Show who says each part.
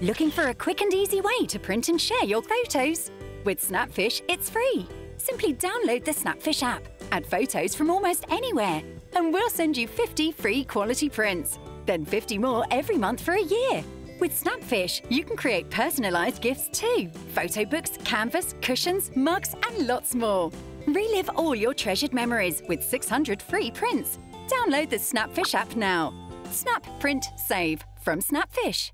Speaker 1: Looking for a quick and easy way to print and share your photos? With Snapfish, it's free. Simply download the Snapfish app, add photos from almost anywhere, and we'll send you 50 free quality prints. Then 50 more every month for a year. With Snapfish, you can create personalised gifts too photo books, canvas, cushions, mugs, and lots more. Relive all your treasured memories with 600 free prints. Download the Snapfish app now. Snap, print, save from Snapfish.